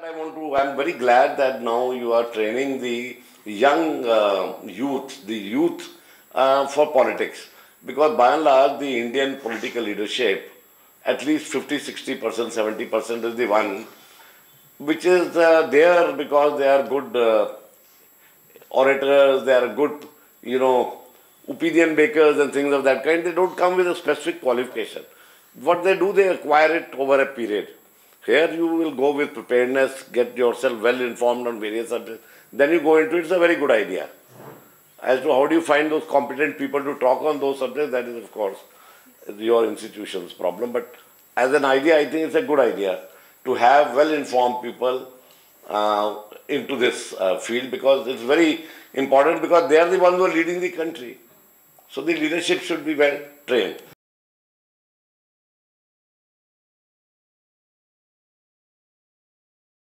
I want to. I'm very glad that now you are training the young uh, youth, the youth uh, for politics, because by and large, the Indian political leadership, at least 50, 60 percent, 70 percent, is the one which is uh, there because they are good uh, orators, they are good, you know, opinion makers and things of that kind. They don't come with a specific qualification. What they do, they acquire it over a period. Here you will go with preparedness, get yourself well informed on various subjects. Then you go into it. It's a very good idea. As to how do you find those competent people to talk on those subjects, that is of course your institution's problem. But as an idea, I think it's a good idea to have well informed people uh, into this uh, field because it's very important because they are the ones who are leading the country. So the leadership should be well trained.